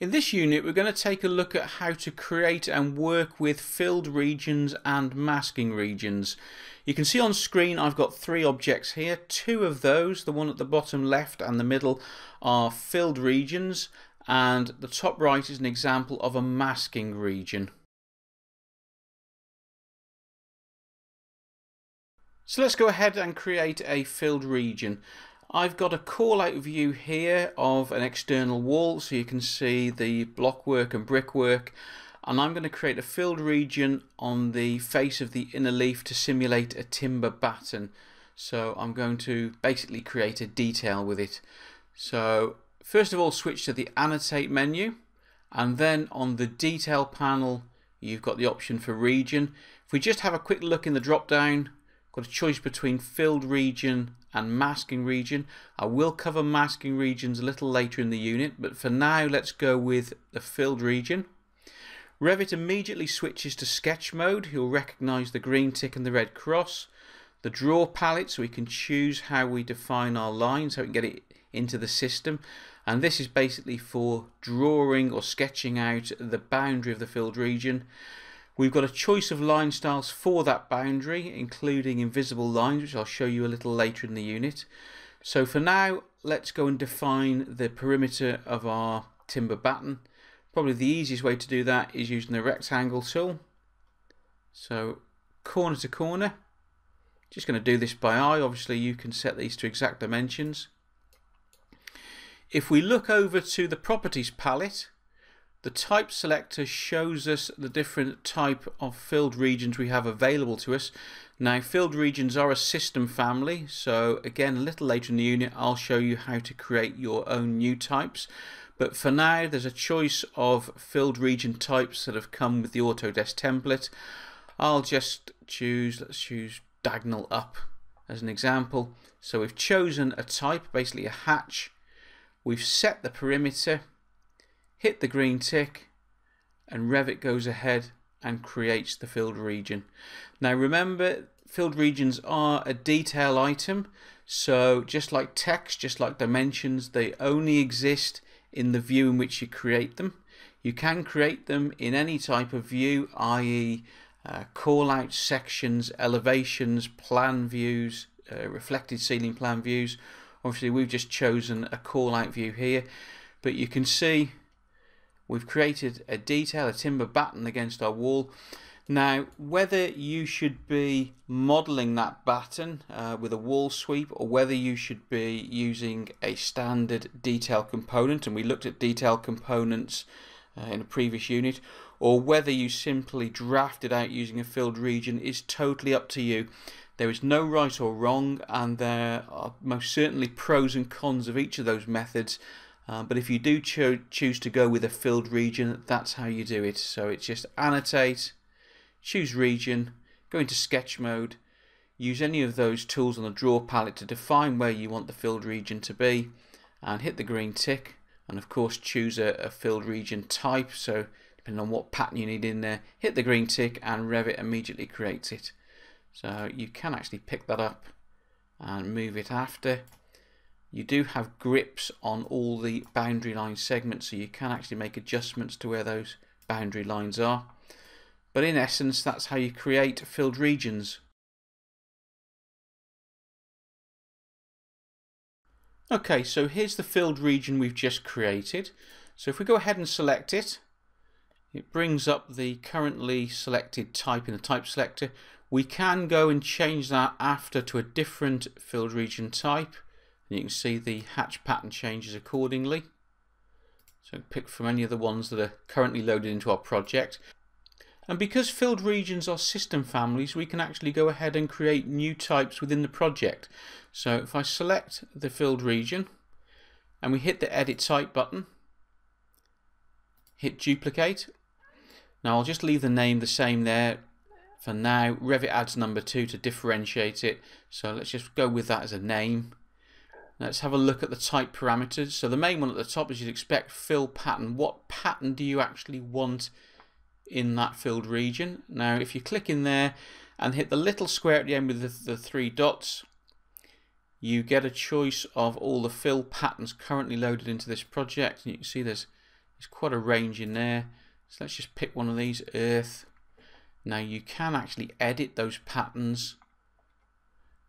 In this unit we're going to take a look at how to create and work with filled regions and masking regions. You can see on screen I've got three objects here. Two of those, the one at the bottom left and the middle, are filled regions and the top right is an example of a masking region. So let's go ahead and create a filled region. I've got a call out view here of an external wall so you can see the blockwork and brickwork. And I'm going to create a filled region on the face of the inner leaf to simulate a timber batten. So I'm going to basically create a detail with it. So first of all switch to the annotate menu. And then on the detail panel you've got the option for region. If we just have a quick look in the drop down got a choice between filled region and masking region. I will cover masking regions a little later in the unit, but for now let's go with the filled region. Revit immediately switches to sketch mode. You'll recognise the green tick and the red cross. The draw palette so we can choose how we define our line, so we can get it into the system. And this is basically for drawing or sketching out the boundary of the filled region. We've got a choice of line styles for that boundary, including invisible lines, which I'll show you a little later in the unit. So for now, let's go and define the perimeter of our timber batten. Probably the easiest way to do that is using the rectangle tool. So corner to corner. Just going to do this by eye. Obviously you can set these to exact dimensions. If we look over to the properties palette, the type selector shows us the different type of filled regions we have available to us. Now filled regions are a system family so again a little later in the unit I'll show you how to create your own new types but for now there's a choice of filled region types that have come with the Autodesk template. I'll just choose, let's choose diagonal up as an example. So we've chosen a type, basically a hatch. We've set the perimeter hit the green tick and Revit goes ahead and creates the filled region. Now remember filled regions are a detail item so just like text, just like dimensions, they only exist in the view in which you create them. You can create them in any type of view, i.e. Uh, call out sections, elevations, plan views, uh, reflected ceiling plan views. Obviously we've just chosen a call out view here but you can see We've created a detail, a timber batten against our wall. Now, whether you should be modelling that batten uh, with a wall sweep or whether you should be using a standard detail component, and we looked at detail components uh, in a previous unit, or whether you simply draft it out using a filled region is totally up to you. There is no right or wrong, and there are most certainly pros and cons of each of those methods. Um, but if you do cho choose to go with a filled region, that's how you do it. So it's just annotate, choose region, go into sketch mode, use any of those tools on the draw palette to define where you want the filled region to be, and hit the green tick, and of course choose a, a filled region type. So depending on what pattern you need in there, hit the green tick and Revit immediately creates it. So you can actually pick that up and move it after you do have grips on all the boundary line segments so you can actually make adjustments to where those boundary lines are. But in essence that's how you create filled regions. Okay, so here's the filled region we've just created. So if we go ahead and select it, it brings up the currently selected type in the type selector. We can go and change that after to a different filled region type and you can see the hatch pattern changes accordingly. So pick from any of the ones that are currently loaded into our project. And because filled regions are system families, we can actually go ahead and create new types within the project. So if I select the filled region and we hit the edit type button, hit duplicate. Now I'll just leave the name the same there for now. Revit adds number two to differentiate it. So let's just go with that as a name. Let's have a look at the type parameters. So the main one at the top is you'd expect fill pattern. What pattern do you actually want in that filled region? Now if you click in there and hit the little square at the end with the, the three dots, you get a choice of all the fill patterns currently loaded into this project. And you can see there's There's quite a range in there. So let's just pick one of these, earth. Now you can actually edit those patterns.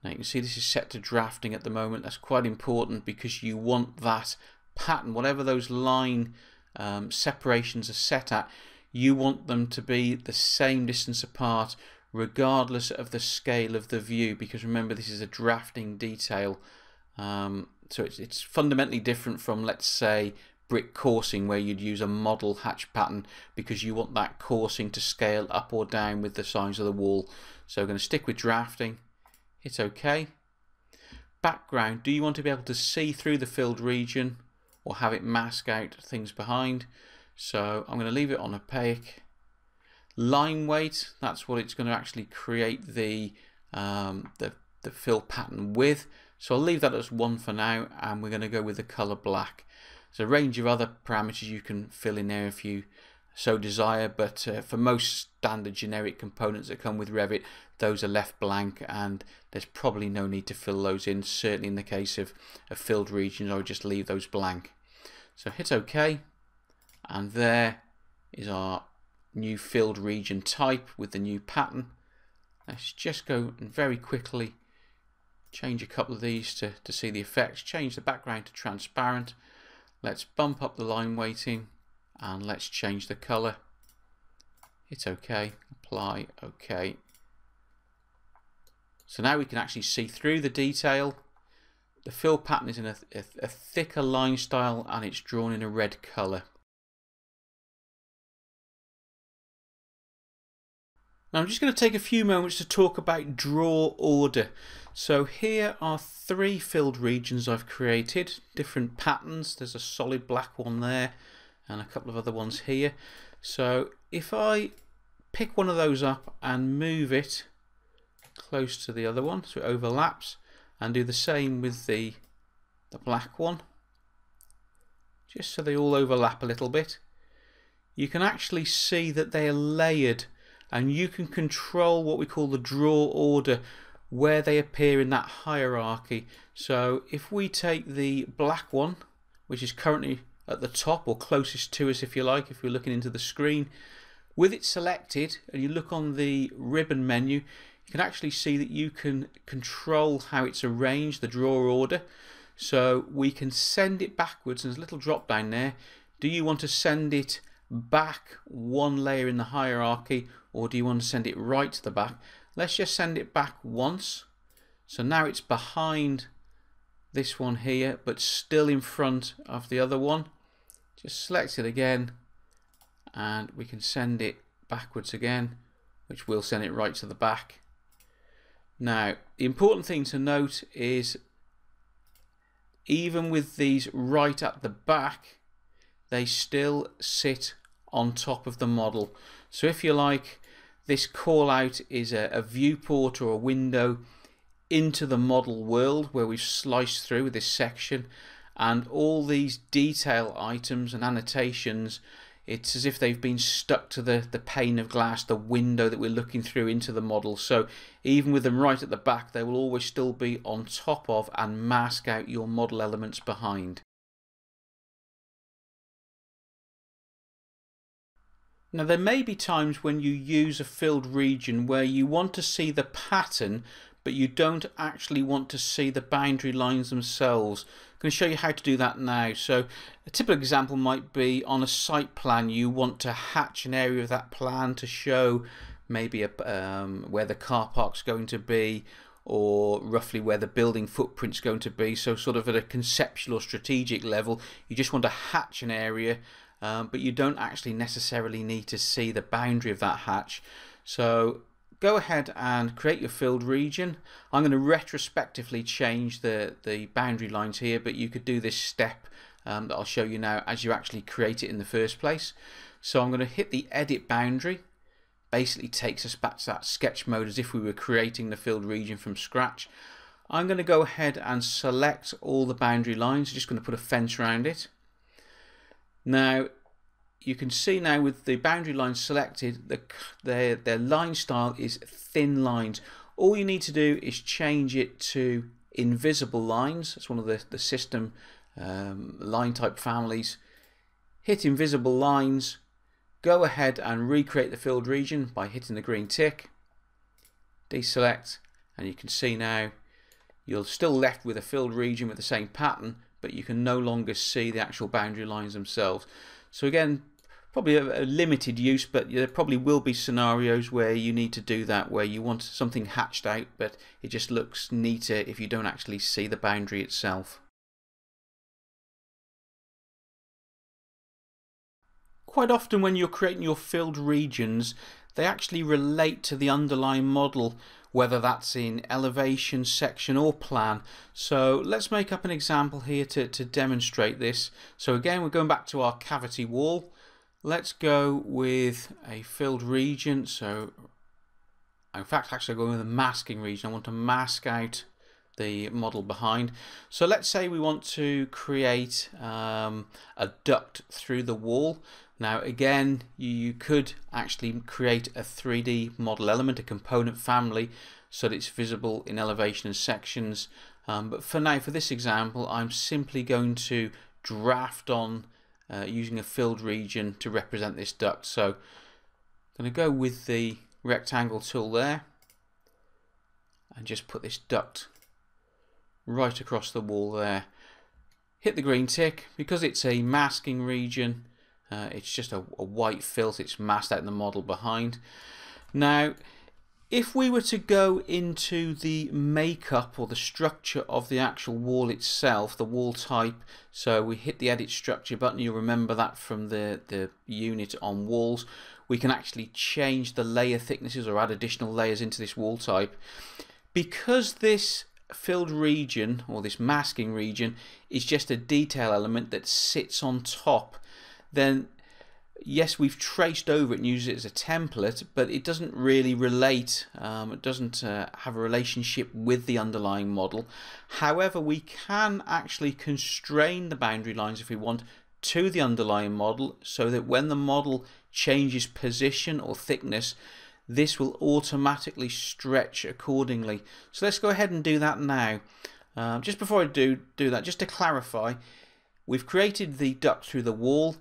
Now you can see this is set to drafting at the moment. That's quite important because you want that pattern, whatever those line um, separations are set at, you want them to be the same distance apart regardless of the scale of the view because remember this is a drafting detail. Um, so it's, it's fundamentally different from let's say brick coursing where you'd use a model hatch pattern because you want that coursing to scale up or down with the size of the wall. So we're going to stick with drafting hit OK background do you want to be able to see through the filled region or have it mask out things behind? So I'm going to leave it on opaque. Line weight that's what it's going to actually create the um, the, the fill pattern with. So I'll leave that as one for now and we're going to go with the color black. There's a range of other parameters you can fill in there if you so desire but uh, for most standard generic components that come with Revit those are left blank and there's probably no need to fill those in certainly in the case of, of filled regions I would just leave those blank so hit OK and there is our new filled region type with the new pattern. Let's just go and very quickly change a couple of these to, to see the effects. Change the background to transparent. Let's bump up the line weighting and let's change the color. Hit OK, apply, OK. So now we can actually see through the detail. The fill pattern is in a, a, a thicker line style and it's drawn in a red color. Now I'm just going to take a few moments to talk about draw order. So here are three filled regions I've created, different patterns. There's a solid black one there and a couple of other ones here. So if I pick one of those up and move it close to the other one so it overlaps and do the same with the, the black one just so they all overlap a little bit you can actually see that they are layered and you can control what we call the draw order where they appear in that hierarchy. So if we take the black one, which is currently at the top or closest to us if you like, if we're looking into the screen, with it selected and you look on the ribbon menu, you can actually see that you can control how it's arranged, the draw order. So we can send it backwards, there's a little drop down there. Do you want to send it back one layer in the hierarchy or do you want to send it right to the back? Let's just send it back once. So now it's behind this one here, but still in front of the other one. Just select it again, and we can send it backwards again, which will send it right to the back. Now, the important thing to note is even with these right at the back, they still sit on top of the model. So if you like, this call out is a, a viewport or a window into the model world where we've sliced through this section and all these detail items and annotations it's as if they've been stuck to the, the pane of glass, the window that we're looking through into the model. So even with them right at the back, they will always still be on top of and mask out your model elements behind. Now there may be times when you use a filled region where you want to see the pattern but you don't actually want to see the boundary lines themselves. I'm going to show you how to do that now. So a typical example might be on a site plan you want to hatch an area of that plan to show maybe a, um, where the car park's going to be or roughly where the building footprint's going to be. So sort of at a conceptual or strategic level you just want to hatch an area um, but you don't actually necessarily need to see the boundary of that hatch. So go ahead and create your filled region. I'm going to retrospectively change the, the boundary lines here, but you could do this step um, that I'll show you now as you actually create it in the first place. So I'm going to hit the edit boundary. Basically takes us back to that sketch mode as if we were creating the filled region from scratch. I'm going to go ahead and select all the boundary lines. I'm just going to put a fence around it. Now, you can see now with the boundary lines selected, the, their, their line style is thin lines. All you need to do is change it to invisible lines. That's one of the, the system um, line type families. hit invisible lines, go ahead and recreate the filled region by hitting the green tick, deselect, and you can see now you're still left with a filled region with the same pattern, but you can no longer see the actual boundary lines themselves. So again, probably a, a, limited use, but there probably will be scenarios where you need to do that, where you want something hatched out, but it just looks neater if you don't actually see the boundary itself. Quite often when you're creating your filled regions, they actually relate to the underlying model, whether that's in elevation, section or plan. So let's make up an example here to, to demonstrate this. So again, we're going back to our cavity wall. Let's go with a filled region. So, in fact, actually, going with a masking region. I want to mask out the model behind. So let's say we want to create um, a duct through the wall. Now again, you, could actually create a 3D model element, a component family, so that it's visible in elevation and sections. Um, but for now, for this example, I'm simply going to draft on uh, using a filled region to represent this duct. So I'm going to go with the rectangle tool there and just put this duct right across the wall there. Hit the green tick. Because it's a masking region, uh, it's just a, a white filth. It's masked out in the model behind. Now, if we were to go into the makeup or the structure of the actual wall itself, the wall type, so we hit the edit structure button, you'll remember that from the, the unit on walls, we can actually change the layer thicknesses or add additional layers into this wall type. Because this filled region or this masking region is just a detail element that sits on top, then yes, we've traced over it and used it as a template, but it doesn't really relate, um, it doesn't uh, have a relationship with the underlying model. However, we can actually constrain the boundary lines if we want to the underlying model so that when the model changes position or thickness, this will automatically stretch accordingly. So let's go ahead and do that now. Um, just before I do, do that, just to clarify, we've created the duct through the wall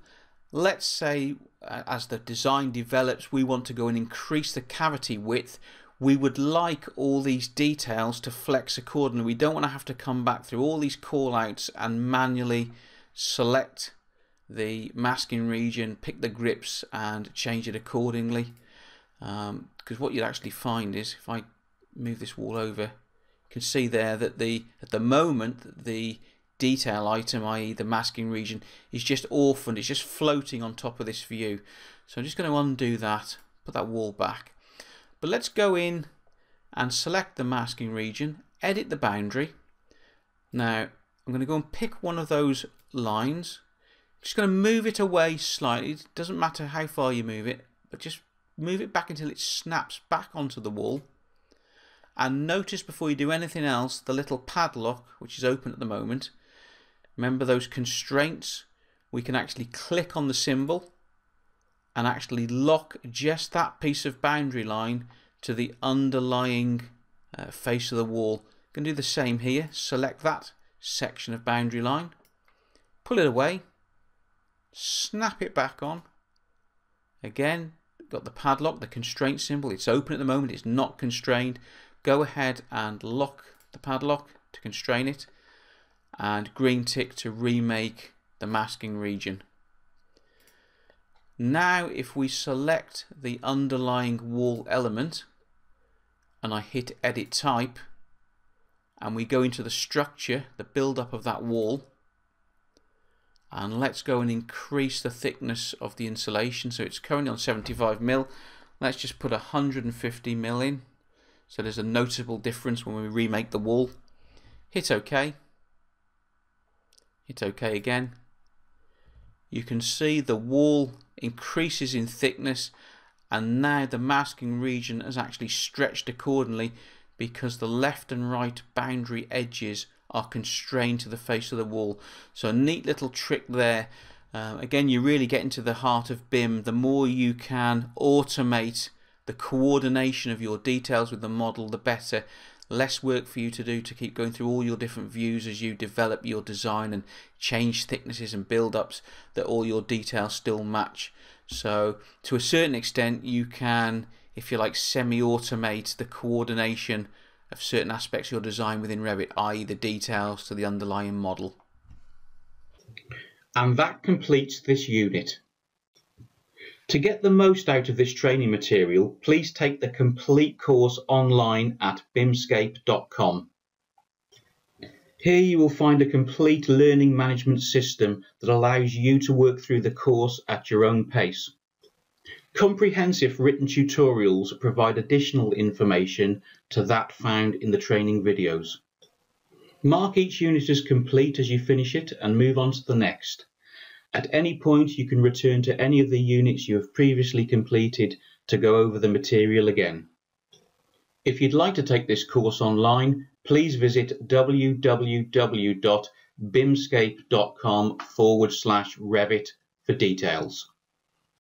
let's say uh, as the design develops we want to go and increase the cavity width we would like all these details to flex accordingly. We don't want to have to come back through all these callouts and manually select the masking region pick the grips and change it accordingly. Because um, what you'd actually find is if I move this wall over you can see there that the at the moment the detail item, i.e. the masking region, is just orphaned. It's just floating on top of this view. So I'm just going to undo that, put that wall back. But let's go in and select the masking region, edit the boundary. Now I'm going to go and pick one of those lines. Just going to move it away slightly. It doesn't matter how far you move it, but just move it back until it snaps back onto the wall. And notice before you do anything else the little padlock, which is open at the moment, Remember those constraints? We can actually click on the symbol and actually lock just that piece of boundary line to the underlying uh, face of the wall. You can do the same here. Select that section of boundary line, pull it away, snap it back on. Again, got the padlock, the constraint symbol. It's open at the moment, it's not constrained. Go ahead and lock the padlock to constrain it and green tick to remake the masking region. Now if we select the underlying wall element and I hit edit type and we go into the structure, the build up of that wall and let's go and increase the thickness of the insulation. So it's currently on 75 mil. Let's just put 150 mil in. So there's a notable difference when we remake the wall. Hit OK hit OK again. You can see the wall increases in thickness and now the masking region has actually stretched accordingly because the left and right boundary edges are constrained to the face of the wall. So a neat little trick there. Uh, again, you really get into the heart of BIM. The more you can automate the coordination of your details with the model, the better. Less work for you to do to keep going through all your different views as you develop your design and change thicknesses and build ups that all your details still match. So to a certain extent you can, if you like, semi-automate the coordination of certain aspects of your design within Revit, i.e. the details to the underlying model. And that completes this unit. To get the most out of this training material, please take the complete course online at bimscape.com. Here you will find a complete learning management system that allows you to work through the course at your own pace. Comprehensive written tutorials provide additional information to that found in the training videos. Mark each unit as complete as you finish it and move on to the next. At any point you can return to any of the units you have previously completed to go over the material again. If you'd like to take this course online, please visit www.bimscape.com forward slash Revit for details.